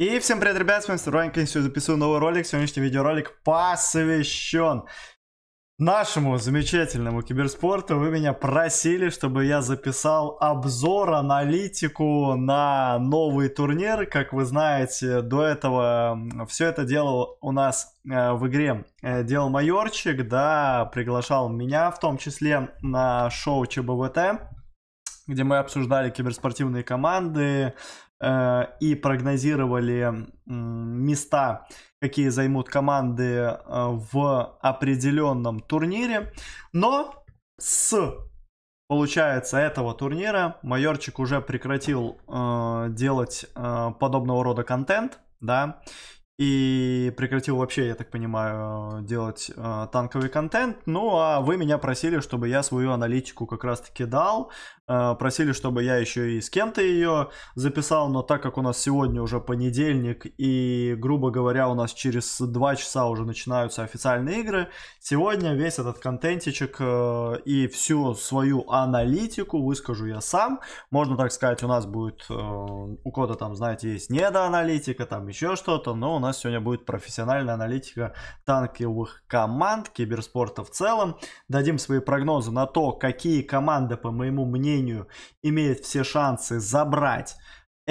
И всем привет, ребят, с вами Ронька, сегодня записываю новый ролик. Сегодняшний видеоролик посвящен нашему замечательному киберспорту. Вы меня просили, чтобы я записал обзор, аналитику на новый турнир. Как вы знаете, до этого все это дело у нас э, в игре э, делал Майорчик, да, приглашал меня в том числе на шоу ЧБВТ где мы обсуждали киберспортивные команды, и прогнозировали места, какие займут команды э, в определенном турнире. Но с, получается, этого турнира Майорчик уже прекратил э, делать подобного рода контент, да, и прекратил вообще, я так понимаю, делать э, танковый контент. Ну, а вы меня просили, чтобы я свою аналитику как раз-таки дал. Э, просили, чтобы я еще и с кем-то ее записал, но так как у нас сегодня уже понедельник и, грубо говоря, у нас через два часа уже начинаются официальные игры, сегодня весь этот контентичек э, и всю свою аналитику выскажу я сам. Можно так сказать, у нас будет, э, у кого-то там, знаете, есть недоаналитика, там еще что-то, но у нас сегодня будет профессиональная аналитика танковых команд, киберспорта в целом. Дадим свои прогнозы на то, какие команды, по моему мнению, имеет все шансы забрать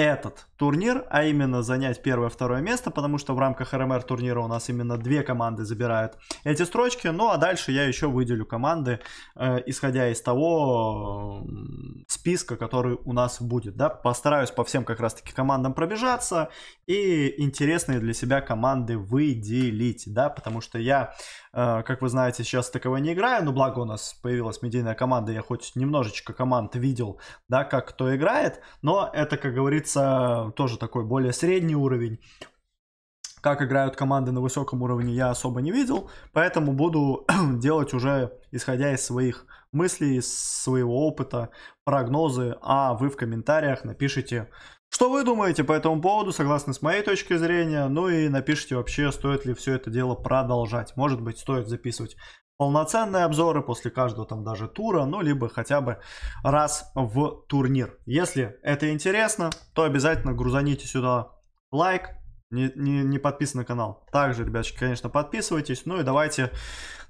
этот турнир, а именно занять первое-второе место, потому что в рамках РМР турнира у нас именно две команды забирают эти строчки. Ну а дальше я еще выделю команды, э, исходя из того э, списка, который у нас будет. Да? Постараюсь по всем как раз-таки командам пробежаться и интересные для себя команды выделить, да, потому что я как вы знаете, сейчас таково не играю, но благо у нас появилась медийная команда, я хоть немножечко команд видел, да, как кто играет, но это, как говорится, тоже такой более средний уровень. Как играют команды на высоком уровне, я особо не видел, поэтому буду делать уже исходя из своих мыслей, из своего опыта, прогнозы, а вы в комментариях напишите что вы думаете по этому поводу, согласно с моей точки зрения? Ну и напишите вообще, стоит ли все это дело продолжать. Может быть, стоит записывать полноценные обзоры после каждого там даже тура, ну либо хотя бы раз в турнир. Если это интересно, то обязательно грузаните сюда лайк, не, не, не подписан на канал. Также, ребятки, конечно, подписывайтесь. Ну и давайте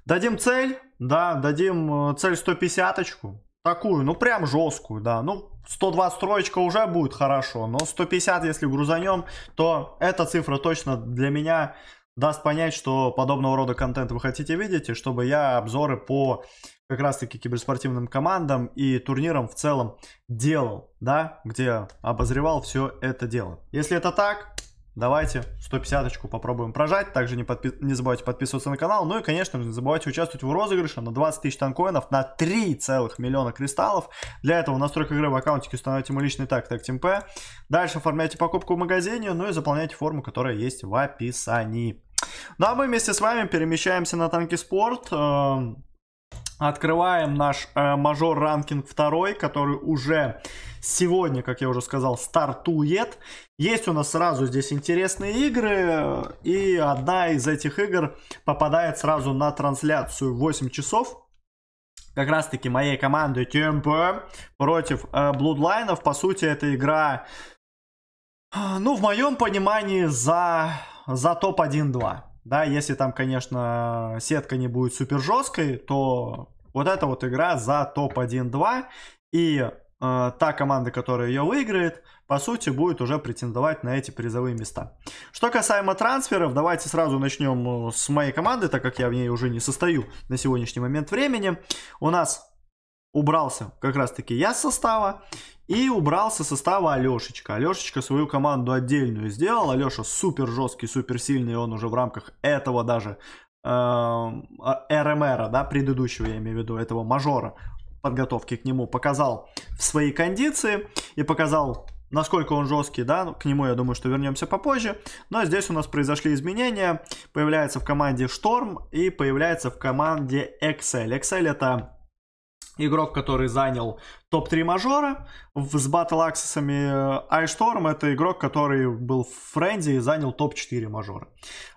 дадим цель, да, дадим э, цель 150 -очку. Такую, ну прям жесткую, да. Ну, 120 строечка уже будет хорошо, но 150, если грузанем, то эта цифра точно для меня даст понять, что подобного рода контент вы хотите видеть, и чтобы я обзоры по как раз-таки киберспортивным командам и турнирам в целом делал, да, где обозревал все это дело. Если это так, Давайте 150-очку попробуем прожать. Также не, подпи- не забывайте подписываться на канал. Ну и, конечно же, не забывайте участвовать в розыгрыше на 20 тысяч танкоинов на 3 миллиона кристаллов. Для этого в настройках игры в аккаунтике установите мой личный так, так, TeamP. Дальше оформляйте покупку в магазине, ну и заполняйте форму, которая есть в описании. Ну а мы вместе с вами перемещаемся на танки спорт. Эм, Открываем наш э, мажор ранкинг второй, который уже сегодня, как я уже сказал, стартует. Есть у нас сразу здесь интересные игры, и одна из этих игр попадает сразу на трансляцию в 8 часов. Как раз таки моей команды ТМП против э, Блудлайнов. По сути, эта игра, ну, в моем понимании, за, за топ-1-2. Да, если там, конечно, сетка не будет супер жесткой, то вот эта вот игра за топ-1-2. И та команда, которая ее выиграет, по сути, будет уже претендовать на эти призовые места. Что касаемо трансферов, давайте сразу начнем э, с моей команды, так как я в ней уже не состою на сегодняшний момент времени. У нас убрался как раз-таки я с состава. И убрал со состава Алешечка. Алешечка свою команду отдельную сделал. Алеша супер жесткий, супер сильный. Он уже в рамках этого даже э, РМР, да, предыдущего, я имею в виду, этого мажора подготовки к нему, показал свои кондиции и показал насколько он жесткий, да, к нему я думаю, что вернемся попозже. Но здесь у нас произошли изменения. Появляется в команде Шторм и появляется в команде Excel. Excel это игрок, который занял топ-3 мажора с батл аксессами. Айшторм это игрок, который был в френде и занял топ-4 мажора.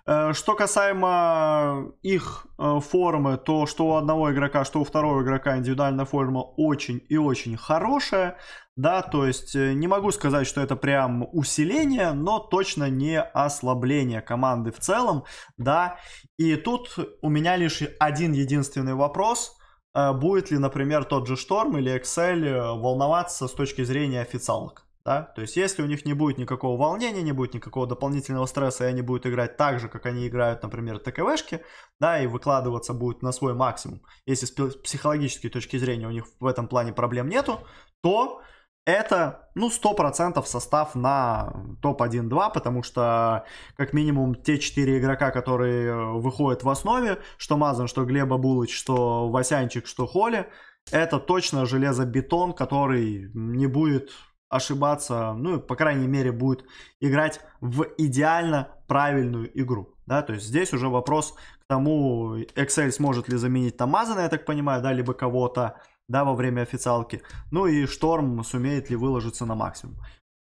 Э, что касаемо их э, формы, то что у одного игрока, что у второго игрока индивидуальная форма очень и очень хорошая. Да, то есть э, не могу сказать, что это прям усиление, но точно не ослабление команды в целом, да. И тут у меня лишь один единственный вопрос – будет ли, например, тот же Шторм или Excel э, волноваться с точки зрения официалок. Да? То есть, если у них не будет никакого волнения, не будет никакого дополнительного стресса, и они будут играть так же, как они играют, например, ТКВшки, да, и выкладываться будут на свой максимум, если с психологической точки зрения у них в этом плане проблем нету, то это, ну, 100% состав на топ-1-2, потому что, как минимум, те 4 игрока, которые э, выходят в основе, что Мазан, что Глеба Булыч, что Васянчик, что Холи, это точно железобетон, который не будет ошибаться, ну, по крайней мере, будет играть в идеально правильную игру. Да, то есть здесь уже вопрос к тому, Excel сможет ли заменить там Мазана, я так понимаю, да, либо кого-то, да, во время официалки. Ну и Шторм сумеет ли выложиться на максимум.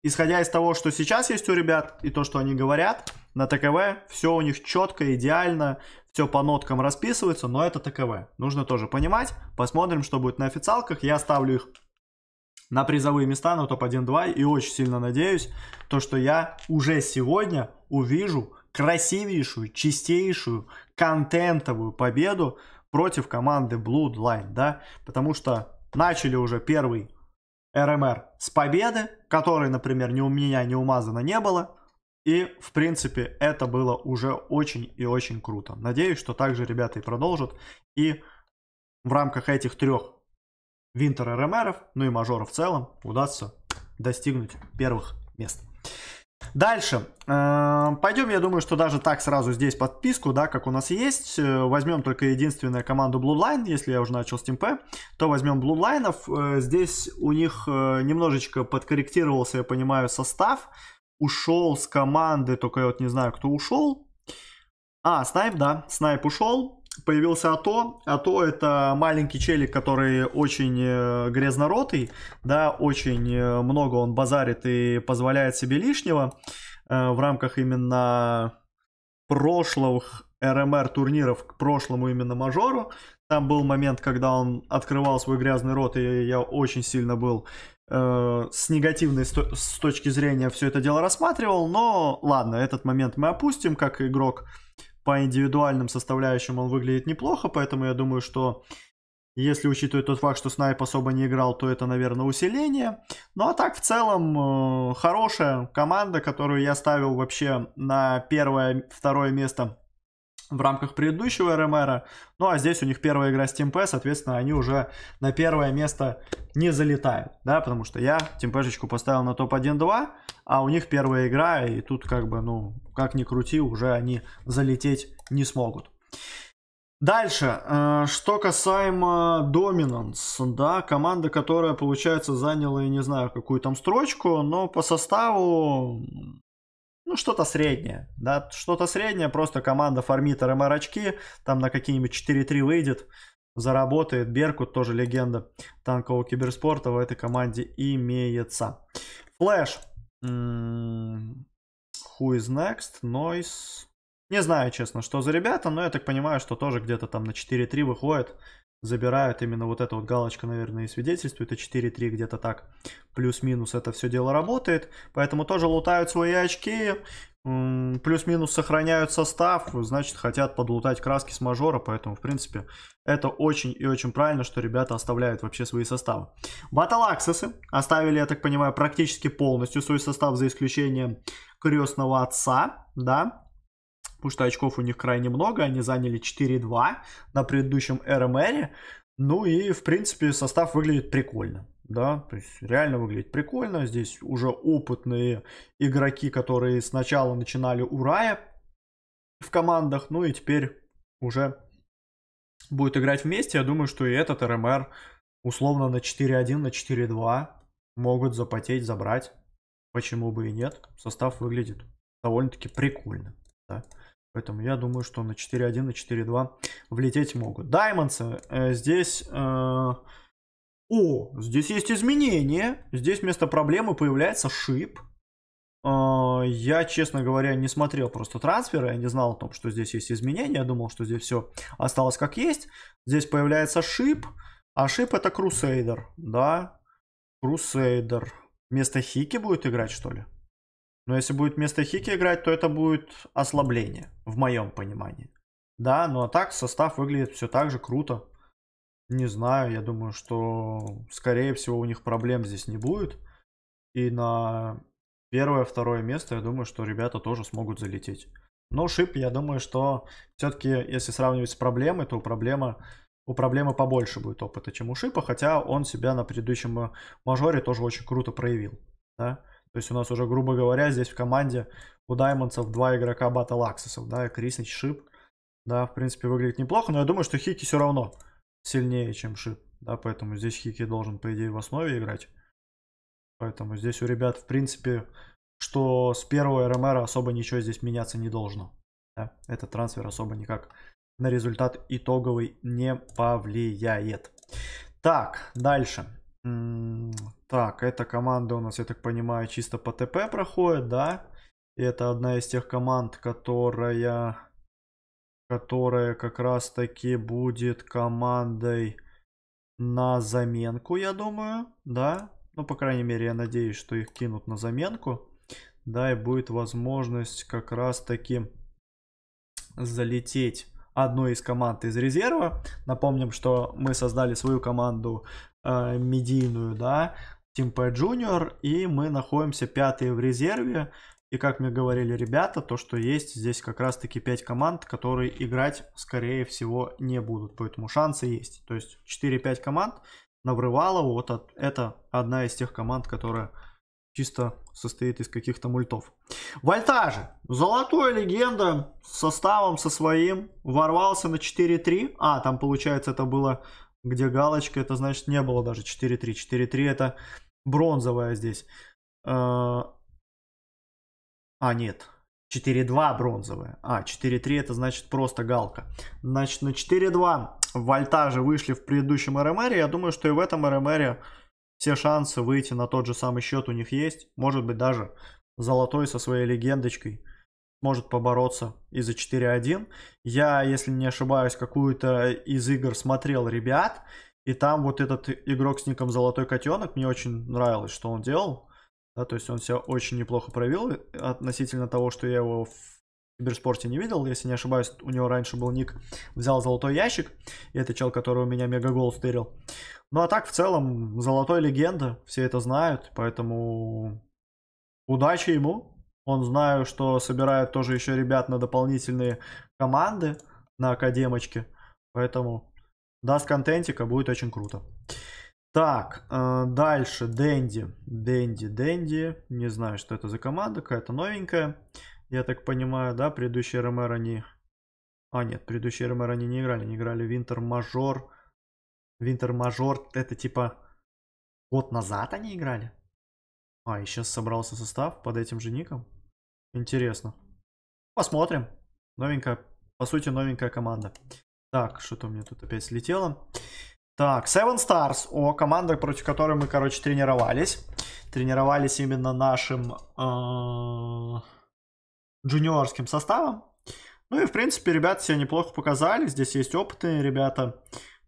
Исходя из того, что сейчас есть у ребят, и то, что они говорят, на ТКВ все у них четко, идеально, все по ноткам расписывается, но это ТКВ. Нужно тоже понимать. Посмотрим, что будет на официалках. Я ставлю их на призовые места, на топ-1-2, и очень сильно надеюсь, то, что я уже сегодня увижу красивейшую, чистейшую, контентовую победу против команды Bloodline, да, потому что начали уже первый РМР с победы, которой, например, ни у меня, ни у Мазана не было, и, в принципе, это было уже очень и очень круто. Надеюсь, что также ребята и продолжат, и в рамках этих трех Винтер РМРов, ну и мажоров в целом, удастся достигнуть первых мест. Дальше. Э, Пойдем, я думаю, что даже так сразу здесь подписку, да, как у нас есть. Э, возьмем только единственную команду Bloodline, если я уже начал с Team то возьмем Bloodline. Э, здесь у них немножечко подкорректировался, я понимаю, состав. Ушел с команды, только я вот не знаю, кто ушел. А, Снайп, да, Снайп ушел появился АТО. АТО это маленький челик, который очень э, грязноротый, да, очень э, много он базарит и позволяет себе лишнего э, в рамках именно прошлых РМР турниров к прошлому именно мажору. Там был момент, когда он открывал свой грязный рот, и я очень сильно был э, с негативной сто- с точки зрения все это дело рассматривал. Но ладно, этот момент мы опустим как игрок по индивидуальным составляющим он выглядит неплохо, поэтому я думаю, что если учитывать тот факт, что Снайп особо не играл, то это, наверное, усиление. Ну а так, в целом, э, хорошая команда, которую я ставил вообще на первое, второе место в рамках предыдущего РМР. Ну а здесь у них первая игра с TeamP, соответственно, они уже на первое место не залетают, да, потому что я TeamP-шечку поставил на топ-1-2, а у них первая игра, и тут как бы, ну, как ни крути, уже они залететь не смогут. Дальше, э, что касаемо Dominance, да, команда, которая, получается, заняла, я не знаю, какую там строчку, но по составу ну, что-то среднее, да, что-то среднее, просто команда фармит РМР очки, там на какие-нибудь 4-3 выйдет, заработает. Беркут, тоже легенда танкового киберспорта в этой команде имеется. Флэш. Who is next? Noise. Не знаю, честно, что за ребята, но я так понимаю, что тоже где-то там на 4-3 выходит забирают именно вот эта вот галочка, наверное, и свидетельствует, это 4-3 где-то так, плюс-минус это все дело работает, поэтому тоже лутают свои очки, плюс-минус сохраняют состав, значит, хотят подлутать краски с мажора, поэтому, в принципе, это очень и очень правильно, что ребята оставляют вообще свои составы. Battle оставили, я так понимаю, практически полностью свой состав, за исключением крестного отца, да, потому что очков у них крайне много, они заняли 4-2 на предыдущем РМР, ну и, в принципе, состав выглядит прикольно. Да, то есть реально выглядит прикольно. Здесь уже опытные игроки, которые сначала начинали у Рая в командах, ну и теперь уже будут играть вместе. Я думаю, что и этот РМР условно на 4-1, на 4-2 могут запотеть, забрать. Почему бы и нет? Состав выглядит довольно-таки прикольно. Да? Поэтому я думаю, что на 4-1, на 4-2 влететь могут. Даймонсы. Э, здесь э, О, здесь есть изменения. Здесь вместо проблемы появляется шип. А, я, честно говоря, не смотрел просто трансферы, я не знал о том, что здесь есть изменения, я думал, что здесь все осталось как есть. Здесь появляется шип, а шип это Крусейдер, да, Крусейдер. Вместо Хики будет играть, что ли? Но если будет вместо Хики играть, то это будет ослабление, в моем понимании. Да, ну а так состав выглядит все так же круто. Не знаю, я думаю, что скорее всего у них проблем здесь не будет. И на первое, второе место, я думаю, что ребята тоже смогут залететь. Но шип, я думаю, что все-таки, если сравнивать с проблемой, то проблема, у проблемы побольше будет опыта, чем у шипа, хотя он себя на предыдущем мажоре тоже очень круто проявил. Да? То есть у нас уже, грубо говоря, здесь в команде у Даймонцев два игрока Батл Аксесов, да, Крисич, Шип. Да, в принципе, выглядит неплохо, но я думаю, что Хики все равно сильнее, чем Шип. Да, поэтому здесь Хики должен, по идее, в основе играть. Поэтому здесь у ребят, в принципе, что с первого РМР особо ничего здесь меняться не должно. Да? Этот трансфер особо никак на результат итоговый не повлияет. Так, дальше. Так, эта команда у нас, я так понимаю, чисто по ТП проходит, да? И это одна из тех команд, которая, которая как раз таки будет командой на заменку, я думаю, да? Ну, по крайней мере, я надеюсь, что их кинут на заменку. Да, и будет возможность как раз таки залететь одной из команд из резерва. Напомним, что мы создали свою команду э, медийную, да, P Junior, и мы находимся пятые в резерве. И как мне говорили ребята, то что есть здесь как раз таки 5 команд, которые играть скорее всего не будут. Поэтому шансы есть. То есть 4-5 команд на Врывалову, вот это одна из тех команд, которая чисто состоит из каких-то мультов. Вольтажи. Золотой легенда с составом со своим. Ворвался на 4-3. А, там получается это было, где галочка, это значит не было даже 4-3. 4-3 это бронзовая здесь. Э, а, нет. 4-2 бронзовая. А, 4-3 это значит просто галка. Значит, на 4-2 вольтажи вышли в предыдущем РМР. Я думаю, что и в этом РМР все шансы выйти на тот же самый счет у них есть. Может быть, даже Золотой со своей легендочкой может побороться и за 4-1. Я, если не ошибаюсь, какую-то из игр смотрел ребят. И там вот этот игрок с ником Золотой Котенок, мне очень нравилось, что он делал. Да, то есть он себя очень неплохо проявил относительно того, что я его в киберспорте не видел. Если не ошибаюсь, у него раньше был ник «Взял золотой ящик». И это чел, который у меня мегагол стырил. Ну а так, в целом, золотой легенда. Все это знают, поэтому удачи ему. Он знаю, что собирает тоже еще ребят на дополнительные команды на академочке. Поэтому даст контентика, будет очень круто. Так, э, дальше Дэнди. Дэнди, Дэнди. Не знаю, что это за команда, какая-то новенькая. Я так понимаю, да, предыдущие РМР они... А, нет, предыдущие РМР они не играли. Они играли Винтер Мажор. Винтер Мажор, это типа... Год назад они играли? А, и сейчас собрался состав под этим же ником. Интересно. Посмотрим. Новенькая, по сути, новенькая команда. Так, что-то у меня тут опять слетело. Так, Seven Stars. О, команда, против которой мы, короче, тренировались. Тренировались именно нашим э, джуниорским составом. Ну и, в принципе, ребята себя неплохо показали. Здесь есть опытные ребята.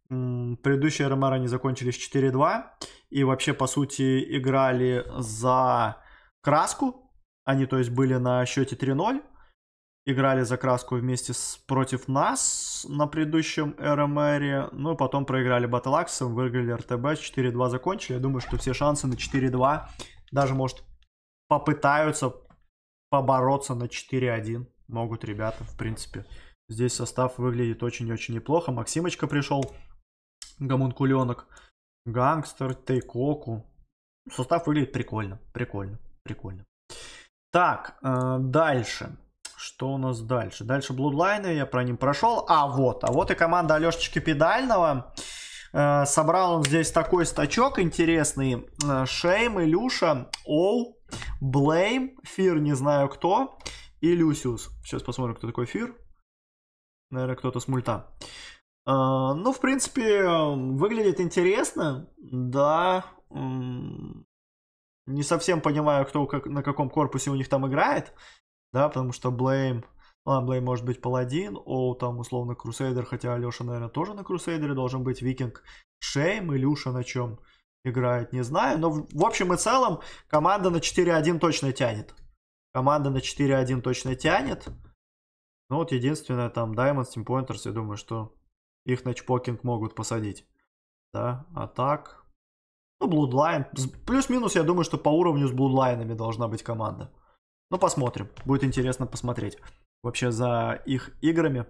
Предыдущие РМР они закончились 4-2. И вообще, по сути, играли за краску. Они, то есть, были на счете 3-0 играли за краску вместе с, против нас на предыдущем РМР. Ну, потом проиграли Axe, выиграли РТБ, 4-2 закончили. Я думаю, что все шансы на 4-2. Даже, может, попытаются побороться на 4-1. Могут ребята, в принципе. Здесь состав выглядит очень-очень неплохо. Максимочка пришел. Гомункуленок. Гангстер, Тейкоку. Состав выглядит прикольно. Прикольно. Прикольно. Так, э, дальше. Что у нас дальше? Дальше Bloodline, я про ним прошел. А вот, а вот и команда Алешечки Педального. Э, собрал он здесь такой стачок интересный. Э, Шейм, Илюша, Оу, Блейм, Фир, не знаю кто, и Люсиус. Сейчас посмотрим, кто такой Фир. Наверное, кто-то с мульта. ну, в принципе, выглядит интересно. Да. Не совсем понимаю, кто как, на каком корпусе у них там играет. Да, потому что Блейм... Ладно, Блейм может быть паладин, о, там условно Крусейдер, хотя Алеша, наверное, тоже на Крусейдере должен быть Викинг. Шейм, Илюша на чем играет, не знаю. Но в общем и целом команда на 4-1 точно тянет. Команда на 4-1 точно тянет. Ну вот единственное, там Diamonds, Team Pointers, я думаю, что их на чпокинг могут посадить. Да, а так... Ну, Bloodline. Плюс-минус, я думаю, что по уровню с Bloodline должна быть команда. Ну, посмотрим. Будет интересно посмотреть вообще за их играми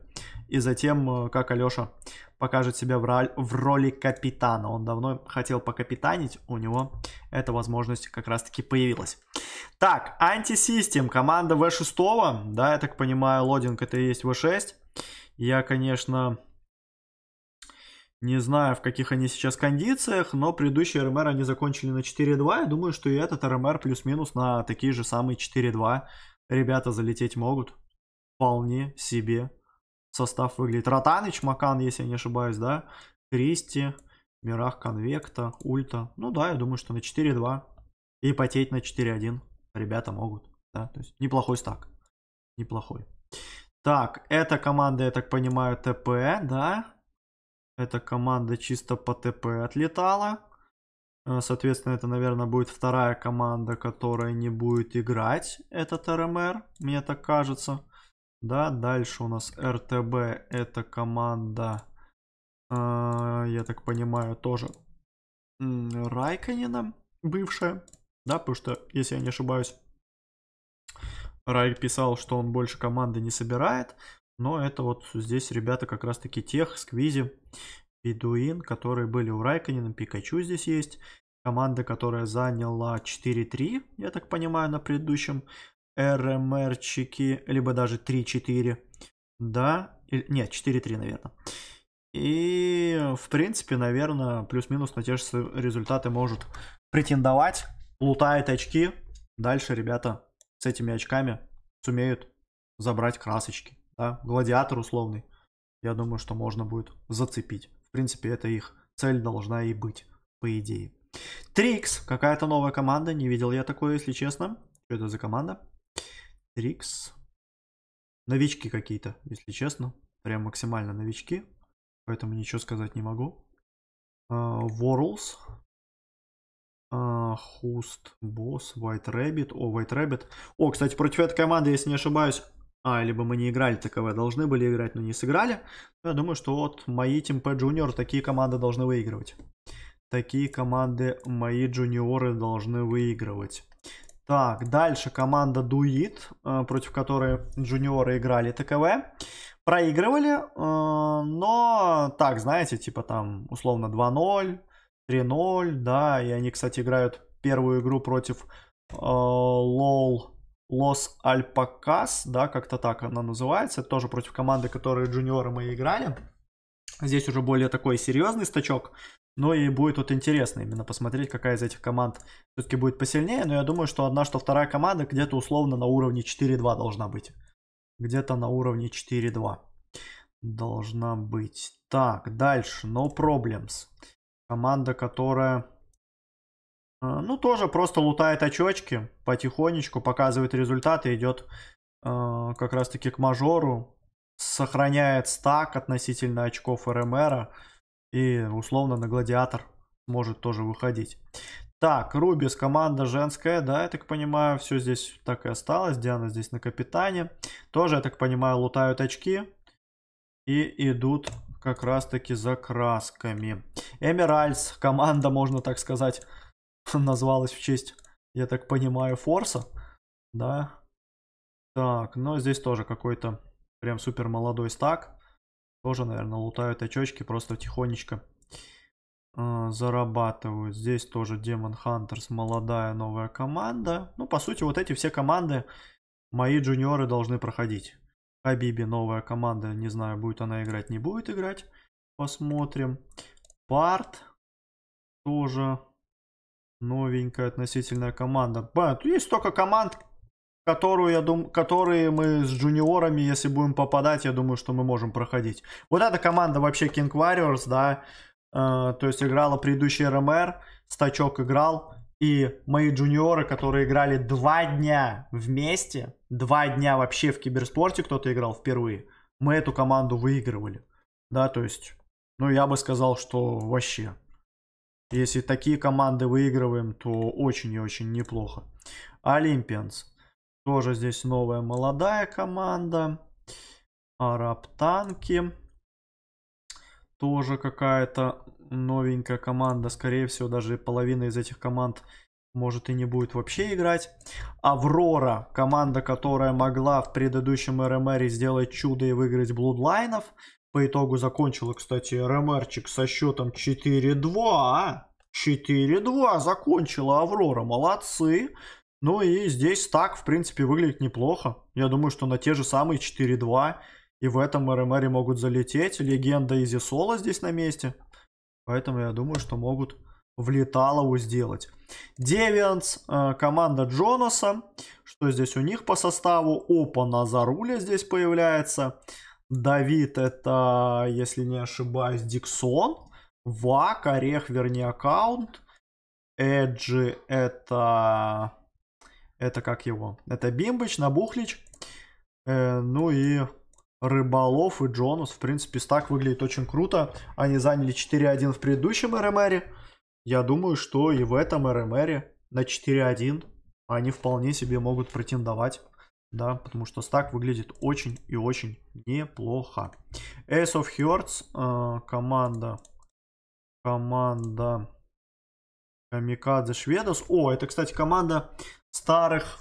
и за тем, э, как Алеша покажет себя в, роли, в роли капитана. Он давно хотел покапитанить, у него эта возможность как раз-таки появилась. Так, антисистем, команда В6, да, я так понимаю, лодинг это и есть В6. Я, конечно, не знаю, в каких они сейчас кондициях, но предыдущий РМР они закончили на 4-2. Я думаю, что и этот РМР плюс-минус на такие же самые 4-2 ребята залететь могут. Вполне себе состав выглядит. Ротаныч, Макан, если я не ошибаюсь, да? Кристи, Мирах, Конвекта, Ульта. Ну да, я думаю, что на 4-2. И потеть на 4-1 ребята могут. Да? То есть неплохой стак. Неплохой. Так, эта команда, я так понимаю, ТП, да? Эта команда чисто по ТП отлетала. Э, соответственно, это, наверное, будет вторая команда, которая не будет играть этот РМР, мне так кажется. Да, дальше у нас РТБ, это команда, э, я так понимаю, тоже Райканина бывшая. Да, потому что, если я не ошибаюсь, Рай писал, что он больше команды не собирает. Но это вот здесь ребята как раз таки тех, Сквизи, Бедуин, которые были у Райканина, Пикачу здесь есть. Команда, которая заняла 4-3, я так понимаю, на предыдущем РМРчике, либо даже 3-4. Да, нет, 4-3, наверное. И, в принципе, наверное, плюс-минус на те же результаты может претендовать. Лутает очки. Дальше ребята с этими очками сумеют забрать красочки да, гладиатор условный, я думаю, что можно будет зацепить. В принципе, это их цель должна и быть, по идее. Трикс, какая-то новая команда, не видел я такое, если честно. Что это за команда? Трикс. Новички какие-то, если честно. Прям максимально новички. Поэтому ничего сказать не могу. Ворлс. Хуст, Босс, White Rabbit. О, White Rabbit. О, кстати, против этой команды, если не ошибаюсь, а, либо мы не играли таковые, должны были играть, но не сыграли. Я думаю, что вот мои Team P Junior такие команды должны выигрывать. Такие команды мои джуниоры должны выигрывать. Так, дальше команда Дуит, э, против которой джуниоры играли ТКВ. Проигрывали, э, но так, знаете, типа там условно 2-0, 3-0, да, и они, кстати, играют первую игру против э, Лос Альпакас, да, как-то так она называется. Тоже против команды, которые джуниоры мы играли. Здесь уже более такой серьезный стачок. Но и будет вот интересно именно посмотреть, какая из этих команд все-таки будет посильнее. Но я думаю, что одна, что вторая команда где-то условно на уровне 4-2 должна быть. Где-то на уровне 4-2 должна быть. Так, дальше. No Problems. Команда, которая ну, тоже просто лутает очочки потихонечку, показывает результаты, идет э, как раз-таки к мажору, сохраняет стак относительно очков РМР и условно на гладиатор может тоже выходить. Так, Рубис, команда женская, да, я так понимаю, все здесь так и осталось. Диана здесь на капитане. Тоже, я так понимаю, лутают очки и идут как раз-таки за красками. Эмиральс, команда, можно так сказать, назвалась в честь, я так понимаю, Форса. Да. Так, но здесь тоже какой-то прям супер молодой стак. Тоже, наверное, лутают очочки, просто тихонечко э, зарабатывают. Здесь тоже Demon Hunters, молодая новая команда. Ну, по сути, вот эти все команды мои джуниоры должны проходить. Хабиби новая команда, не знаю, будет она играть, не будет играть. Посмотрим. Парт тоже новенькая относительная команда. Ба, есть столько команд, которую, я дум... которые мы с джуниорами, если будем попадать, я думаю, что мы можем проходить. Вот эта команда вообще King Warriors, да, э, то есть играла предыдущий РМР, Стачок играл, и мои джуниоры, которые играли два дня вместе, два дня вообще в киберспорте кто-то играл впервые, мы эту команду выигрывали. Да, то есть, ну я бы сказал, что вообще. Если такие команды выигрываем, то очень и очень неплохо. Олимпианс. Тоже здесь новая молодая команда. Араб Танки. Тоже какая-то новенькая команда. Скорее всего, даже половина из этих команд может и не будет вообще играть. Аврора, команда, которая могла в предыдущем РМР сделать чудо и выиграть Блудлайнов. По итогу закончила, кстати, РМРчик со счетом 4-2. 4-2 закончила Аврора. Молодцы. Ну и здесь так, в принципе, выглядит неплохо. Я думаю, что на те же самые 4-2 и в этом РМР могут залететь. Легенда Изи Соло здесь на месте. Поэтому я думаю, что могут в Леталову сделать. Девианс, э, команда Джонаса. Что здесь у них по составу? Опа Назаруля здесь появляется. Давид это, если не ошибаюсь, Диксон. Вак, Орех, верни аккаунт. Эджи это это как его? Это Бимбыч, Набухлич. Э, ну и Рыболов и Джонус. В принципе, стак выглядит очень круто. Они заняли 4-1 в предыдущем РМРе. Я думаю, что и в этом РМРе на 4-1 они вполне себе могут претендовать. Да, потому что стак выглядит очень и очень неплохо. Ace of Hearts, э, команда, команда Камикадзе Шведос. О, это, кстати, команда старых,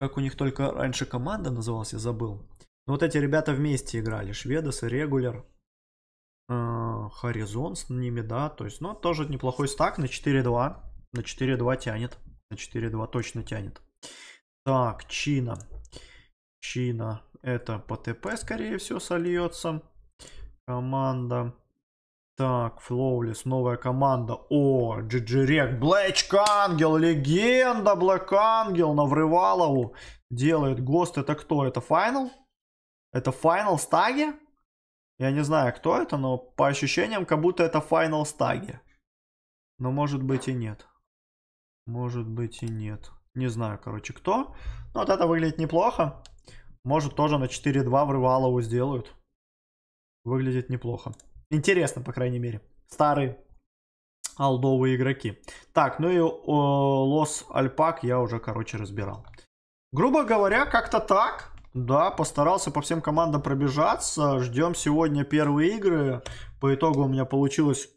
как у них только раньше команда называлась, я забыл. Но вот эти ребята вместе играли, Шведос и Регуляр. Хоризон с ними, да, то есть, ну, тоже неплохой стак на 4-2. На 4-2 тянет. На 4-2 точно тянет. Так, Чина. Чина. Это по ТП, скорее всего, сольется. Команда. Так, Флоулис, новая команда. О, GG Рек, Блэчк Ангел, легенда Блэк Ангел на Врывалову. Делает ГОСТ. Это кто? Это Файнал? Это Файнал Стаги? Я не знаю, кто это, но по ощущениям, как будто это Файнал Стаги. Но может быть и нет. Может быть и нет. Не знаю, короче, кто. Но вот это выглядит неплохо. Может тоже на 4-2 Врывалову сделают. Выглядит неплохо. Интересно, по крайней мере. Старые алдовые игроки. Так, ну и Лос Альпак я уже, короче, разбирал. Грубо говоря, как-то так. Да, постарался по всем командам пробежаться. Ждем сегодня первые игры. По итогу у меня получилось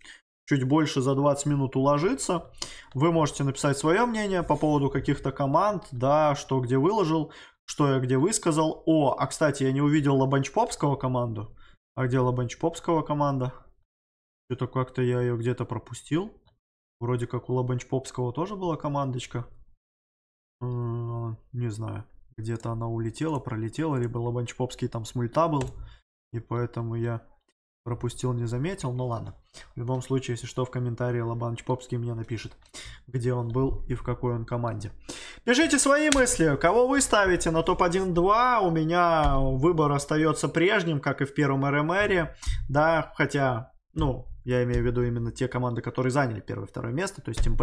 чуть больше за 20 минут уложиться. Вы можете написать свое мнение по поводу каких-то команд, да, что где выложил, что я где высказал. О, а кстати, я не увидел Лабанчпопского команду. А где Лабанчпопского команда? Что-то как-то я ее где-то пропустил. Вроде как у Лабанчпопского тоже была командочка. Не знаю. Где-то она улетела, пролетела, либо Лабанчпопский там с мульта был. И поэтому я пропустил, не заметил. Ну ладно. В любом случае, если что, в комментарии Лобаныч Попский мне напишет, где он был и в какой он команде. Пишите свои мысли, кого вы ставите на топ-1-2. У меня выбор остается прежним, как и в первом РМРе. Да, хотя, ну, я имею в виду именно те команды, которые заняли первое и второе место, то есть МП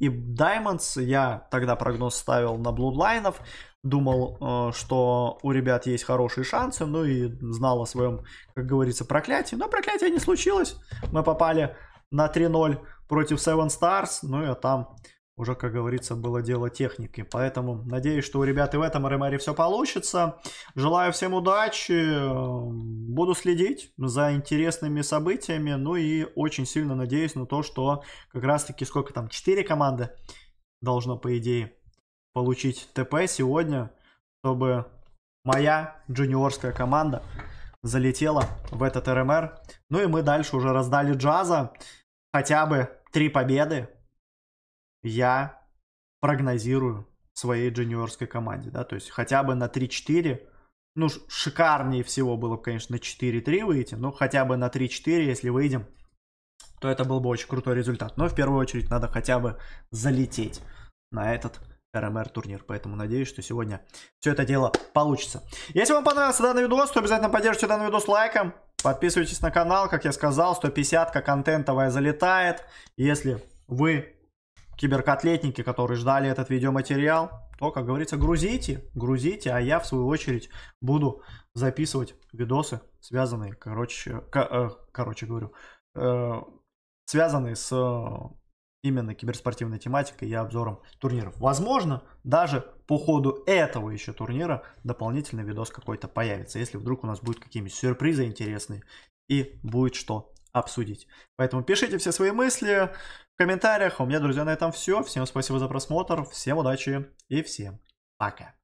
и Diamonds. Я тогда прогноз ставил на Блудлайнов. Думал, э, что у ребят есть хорошие шансы, ну и знал о своем, как говорится, проклятии. Но проклятие не случилось. Мы попали на 3-0 против Seven Stars, ну и там уже, как говорится, было дело техники. Поэтому надеюсь, что у ребят и в этом РМРе все получится. Желаю всем удачи. Буду следить за интересными событиями. Ну и очень сильно надеюсь на то, что как раз-таки сколько там, 4 команды должно, по идее, получить ТП сегодня, чтобы моя джуниорская команда залетела в этот РМР. Ну и мы дальше уже раздали джаза. Хотя бы три победы я прогнозирую своей джуниорской команде, да, то есть хотя бы на 3-4, ну, шикарнее всего было бы, конечно, на 4-3 выйти, но хотя бы на 3-4, если выйдем, то это был бы очень крутой результат. Но в первую очередь надо хотя бы залететь на этот РМР турнир. Поэтому надеюсь, что сегодня все это дело получится. Если вам понравился данный видос, то обязательно поддержите данный видос лайком. Подписывайтесь на канал, как я сказал, 150 контентовая залетает. Если вы киберкотлетники, которые ждали этот видеоматериал, то, как говорится, грузите, грузите, а я, в свою очередь, буду записывать видосы, связанные, короче, э, короче говорю, э, связанные с именно киберспортивной тематикой и обзором турниров. Возможно, даже по ходу этого еще турнира дополнительный видос какой-то появится, если вдруг у нас будут какие-нибудь сюрпризы интересные и будет что обсудить. Поэтому пишите все свои мысли в комментариях. У меня, друзья, на этом все. Всем спасибо за просмотр, всем удачи и всем пока.